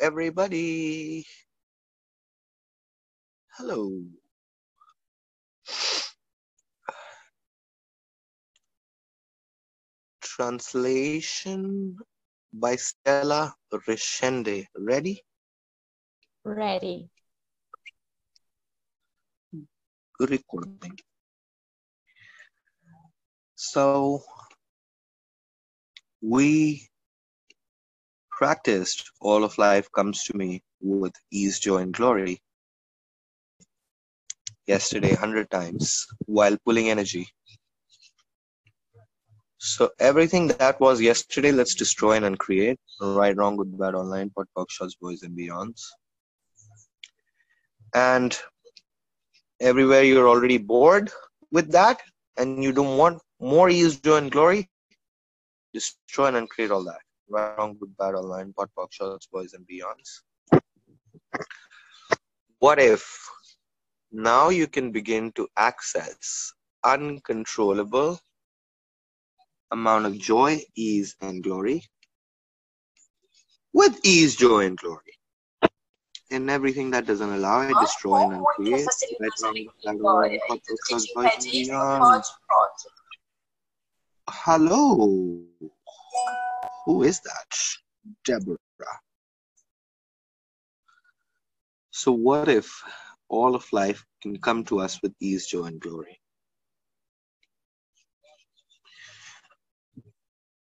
everybody. Hello. Translation by Stella Rishende. Ready? Ready. Recording. So we practiced all of life comes to me with ease, joy, and glory yesterday 100 times while pulling energy. So everything that was yesterday, let's destroy and uncreate. Right, wrong, good, bad, online, POD, POC, shorts, boys, and beyonds. And everywhere you're already bored with that and you don't want more ease, joy, and glory, destroy and uncreate all that. Wrong, good, bad, online, POD, POC, shorts, boys, and beyonds. What if now you can begin to access uncontrollable amount of joy, ease, and glory with ease, joy, and glory. And everything that doesn't allow it, destroy and uncreate. Hello. Who is that? Deborah. So, what if all of life can come to us with ease, joy, and glory?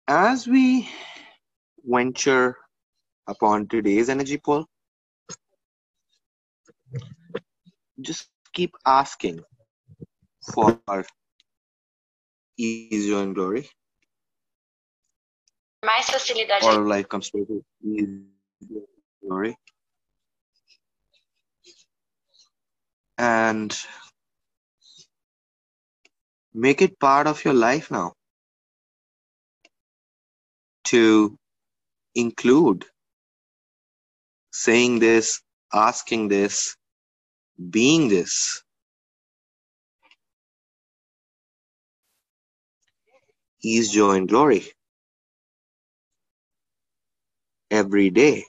as we venture upon today's energy pull, just keep asking for ease, joy, and glory. Mais facilidade. All life comes to glory. And make it part of your life now to include saying this, asking this, being this. Ease, joy, and glory every day.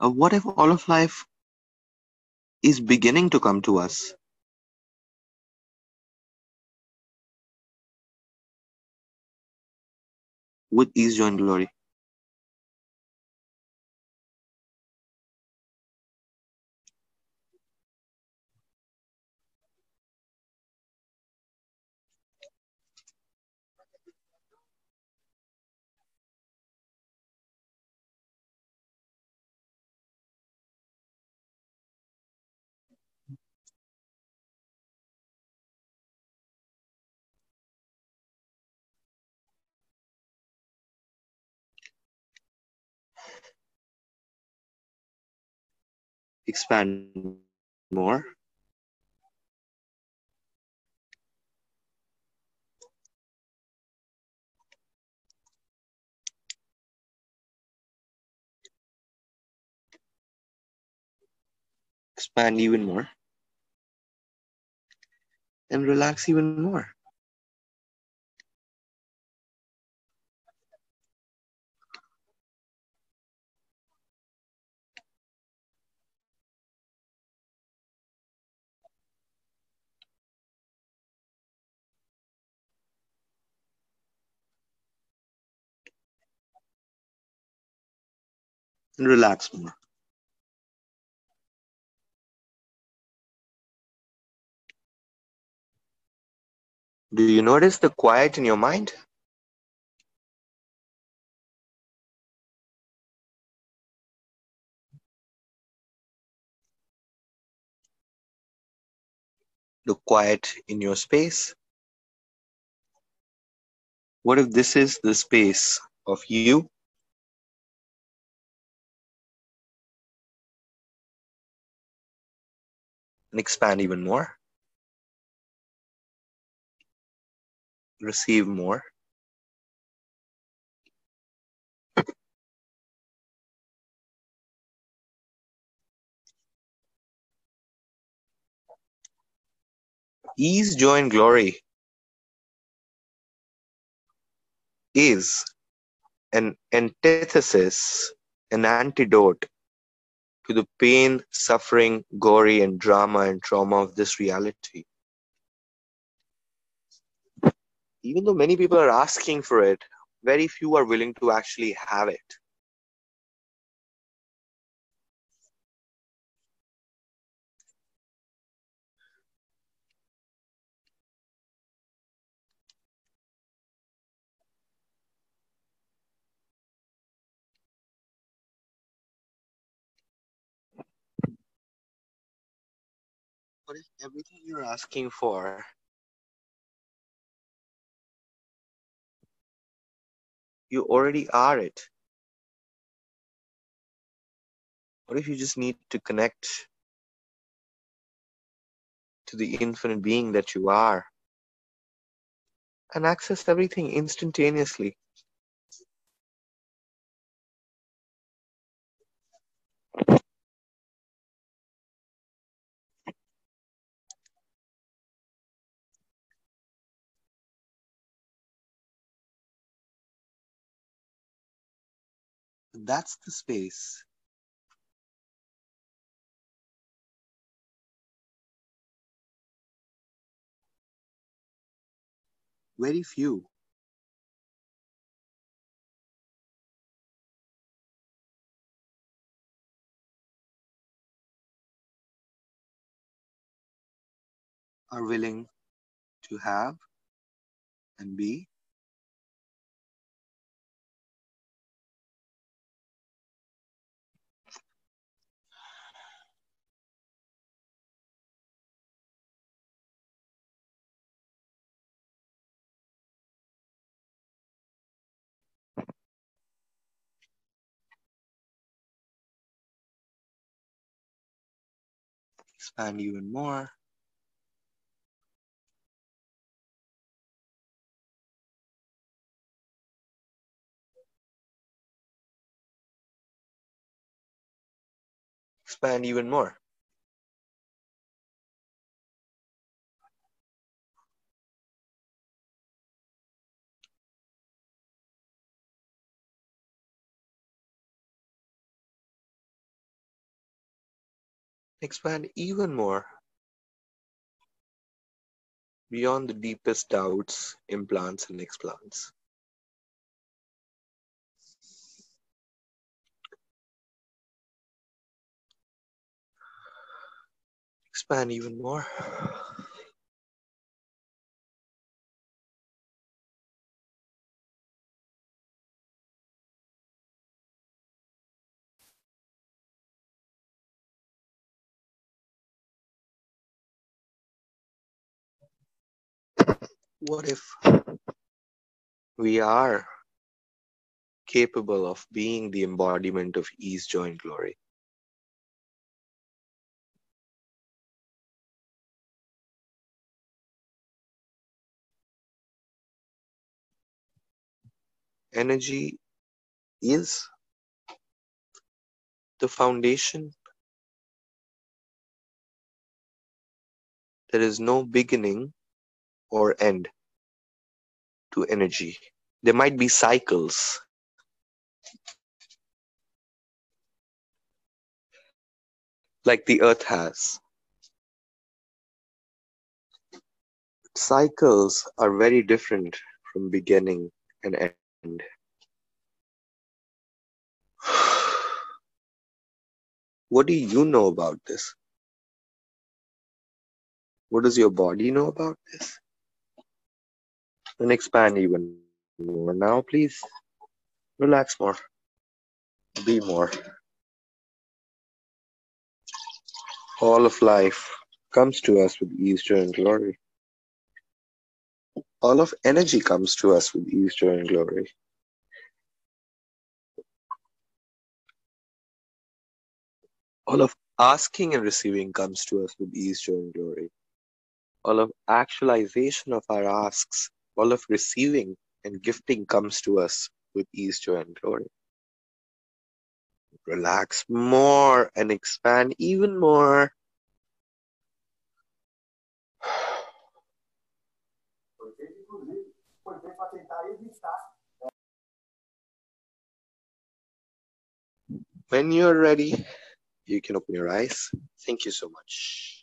Uh, what if all of life is beginning to come to us? With ease, and glory. Expand more. Expand even more. And relax even more. And relax more. Do you notice the quiet in your mind? The quiet in your space? What if this is the space of you? And expand even more. receive more. Ease, joy, and glory is an antithesis, an antidote to the pain, suffering, gory, and drama and trauma of this reality. Even though many people are asking for it, very few are willing to actually have it. What if everything you're asking for you already are it? What if you just need to connect to the infinite being that you are and access everything instantaneously? That's the space. Very few are willing to have and be expand even more. Expand even more. Expand even more beyond the deepest doubts, implants, and explants. Expand even more. What if we are capable of being the embodiment of ease, joy, and glory? Energy is the foundation. There is no beginning or end to energy. There might be cycles. Like the earth has. Cycles are very different from beginning and end. What do you know about this? What does your body know about this? And expand even more. Now, please relax more, be more. All of life comes to us with joy, and glory. All of energy comes to us with joy, and glory. All of asking and receiving comes to us with joy, and glory. All of actualization of our asks all of receiving and gifting comes to us with ease, joy, and glory. Relax more and expand even more. When you're ready, you can open your eyes. Thank you so much.